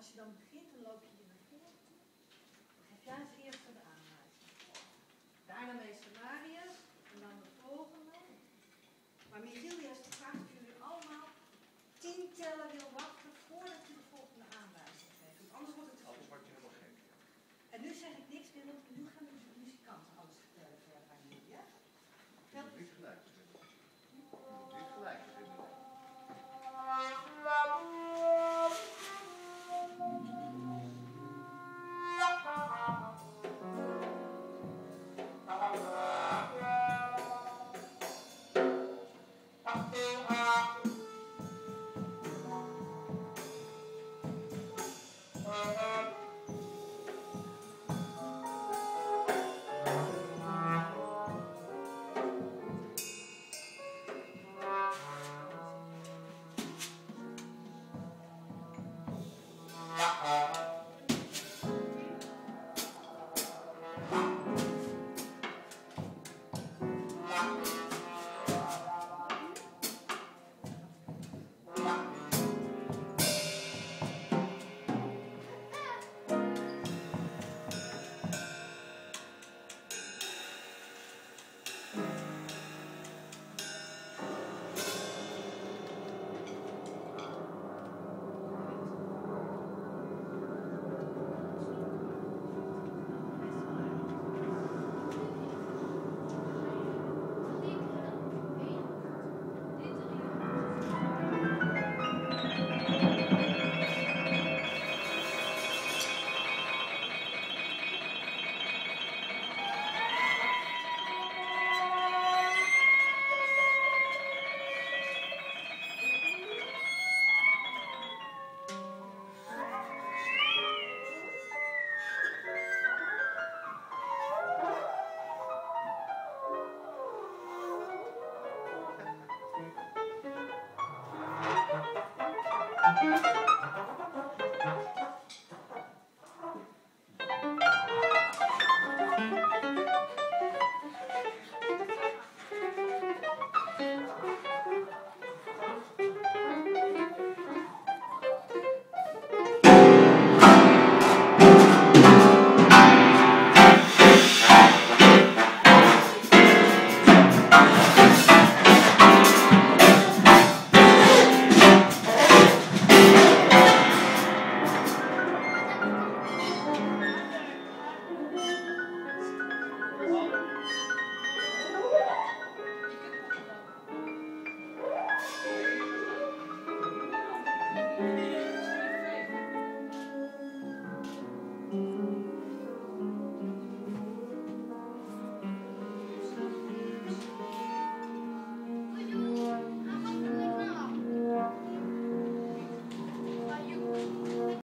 als je dan begint, dan loop je